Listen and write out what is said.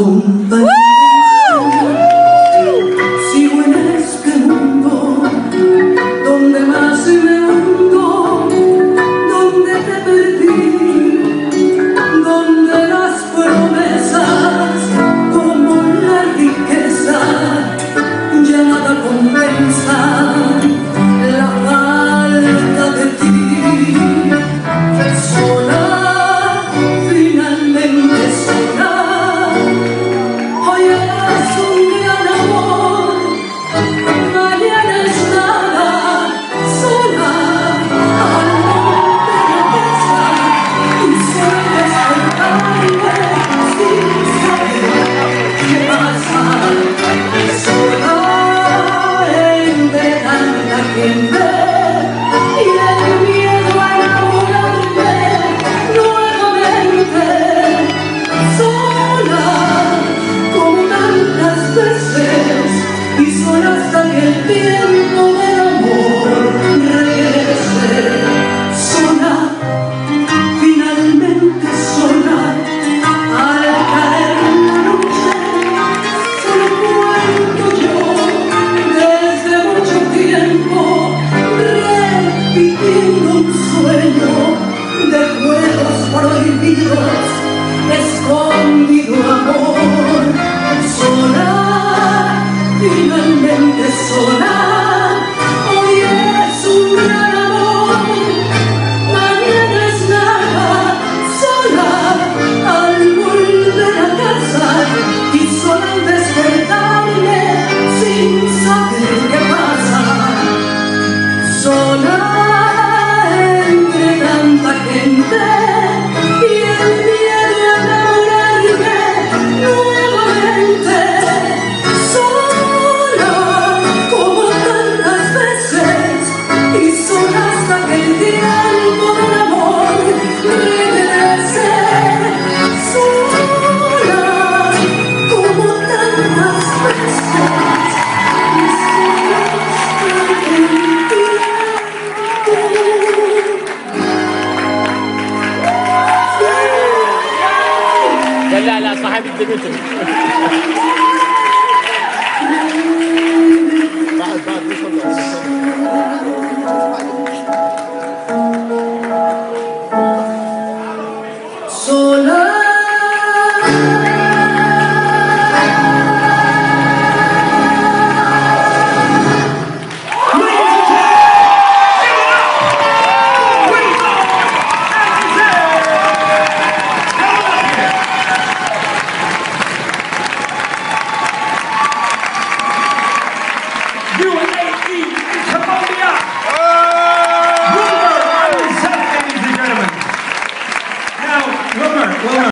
Cùng can feel more. Hadi gidelim.